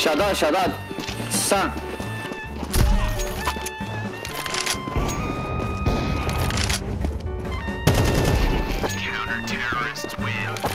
Shadad, Shadad. Sam. Counter-terrorists win.